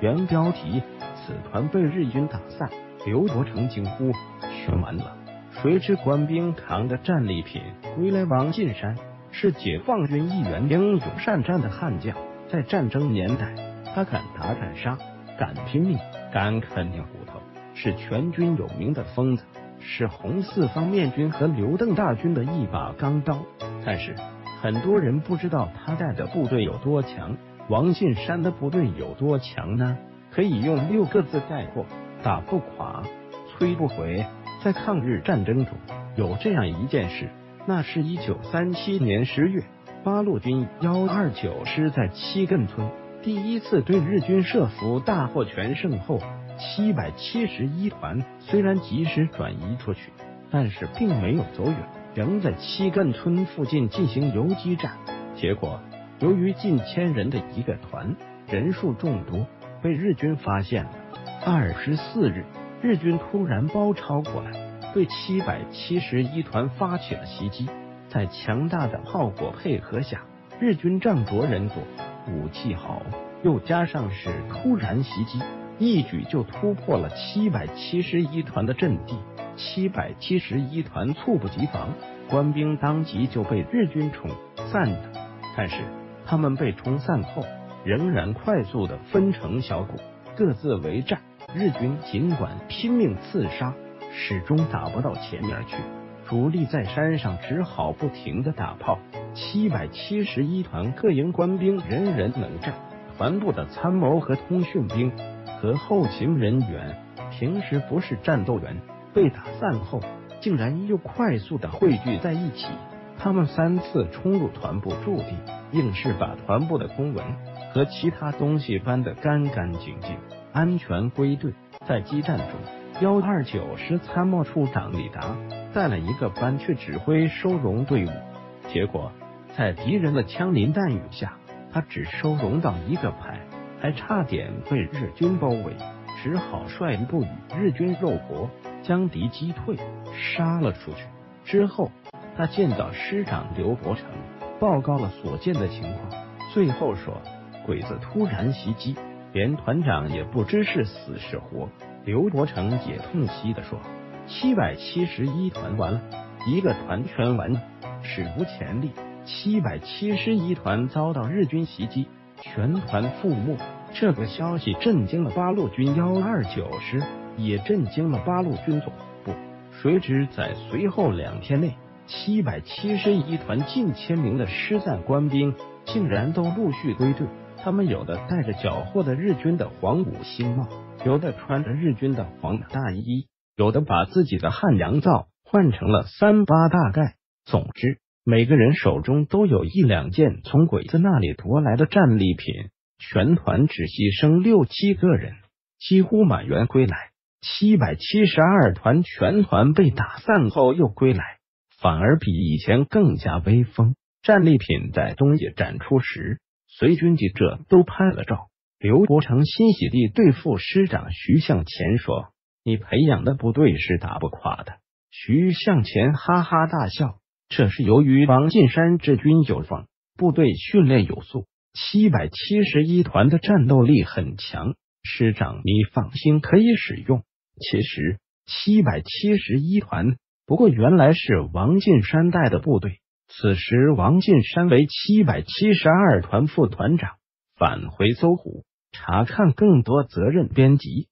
原标题：此团被日军打散。刘伯承惊呼：“全完了！”谁知官兵扛着战利品归来。王进山是解放军一员英勇善战的悍将，在战争年代，他敢打敢杀，敢拼命，敢啃硬骨头，是全军有名的疯子，是红四方面军和刘邓大军的一把钢刀。但是很多人不知道他带的部队有多强。王进山的部队有多强呢？可以用六个字概括：打不垮，摧不毁。在抗日战争中，有这样一件事，那是一九三七年十月，八路军幺二九师在七亘村第一次对日军设伏，大获全胜后，七百七十一团虽然及时转移出去，但是并没有走远，仍在七亘村附近进行游击战。结果，由于近千人的一个团人数众多，被日军发现了。二十四日。日军突然包抄过来，对七百七十一团发起了袭击。在强大的炮火配合下，日军仗着人多、武器好，又加上是突然袭击，一举就突破了七百七十一团的阵地。七百七十一团猝不及防，官兵当即就被日军冲散了。但是他们被冲散后，仍然快速的分成小股，各自为战。日军尽管拼命刺杀，始终打不到前面去。主力在山上只好不停的打炮。七百七十一团各营官兵人人能战，团部的参谋和通讯兵和后勤人员平时不是战斗员，被打散后竟然又快速的汇聚在一起。他们三次冲入团部驻地，硬是把团部的公文和其他东西搬得干干净净。安全归队，在激战中，幺二九师参谋处长李达带了一个班去指挥收容队伍，结果在敌人的枪林弹雨下，他只收容到一个排，还差点被日军包围，只好率部与日军肉搏，将敌击退，杀了出去。之后，他见到师长刘伯承，报告了所见的情况，最后说：“鬼子突然袭击。”连团长也不知是死是活，刘伯承也痛惜的说：“七百七十一团完了，一个团全完了，史无前例。七百七十一团遭到日军袭击，全团覆没。这个消息震惊了八路军幺二九师，也震惊了八路军总部。谁知在随后两天内，七百七十一团近千名的失散官兵，竟然都陆续归队。”他们有的戴着缴获的日军的黄五星帽，有的穿着日军的黄大衣，有的把自己的汉阳造换成了三八大盖。总之，每个人手中都有一两件从鬼子那里夺来的战利品。全团只牺牲六七个人，几乎满员归来。七百七十二团全团被打散后又归来，反而比以前更加威风。战利品在东野展出时。随军记者都拍了照，刘伯承欣喜地对副师长徐向前说：“你培养的部队是打不垮的。”徐向前哈哈大笑，这是由于王进山治军有方，部队训练有素，七百七十一团的战斗力很强。师长，你放心，可以使用。其实七百七十一团不过原来是王进山带的部队。此时，王进山为七百七十二团副团长，返回搜狐查看更多责任编辑。